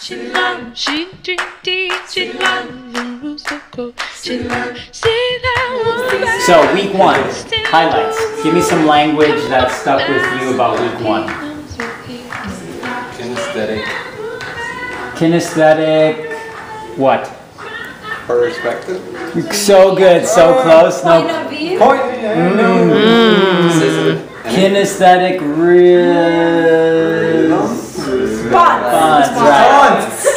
she loves, she drink tea, she loves the rules so cold. She loves, see that. So week one, highlights. Give me some language that stuck with you about week one. Kinesthetic. Kinesthetic, what? Perspective. So good, so close. Point No. of view. Point. Mm. Kinesthetic response.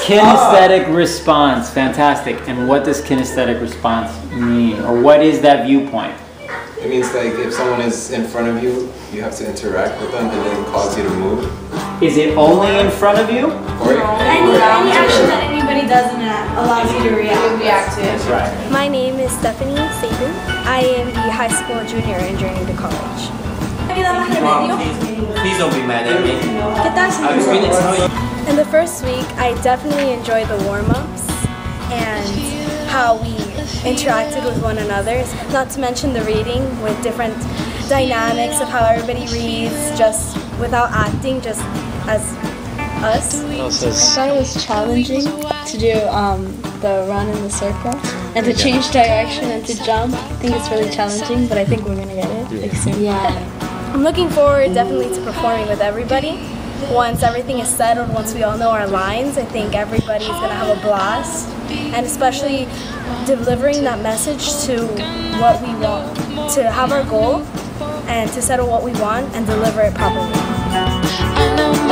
Right. Kinesthetic response. Fantastic. And what does kinesthetic response mean? Or what is that viewpoint? It means like if someone is in front of you, you have to interact with them and then cause you to move. Is it only in front of you? Or Any, any action that anybody does in that allows you to react. react to it. That's right. My name is Stephanie Sabin. I am the high school junior and journeying to college. Please don't be mad at me. ¿Qué tal, I was going to tell you. In the first week, I definitely enjoyed the warm-ups and how we interacted with one another. Not to mention the reading with different dynamics of how everybody reads, just without acting, just as us. I thought it was challenging to do um, the run in the circle and to change direction and to jump. I think it's really challenging, but I think we're gonna get it like soon. Yeah. I'm looking forward definitely to performing with everybody. Once everything is settled, once we all know our lines, I think everybody's gonna have a blast. And especially delivering that message to what we want, to have our goal and to settle what we want and deliver it properly.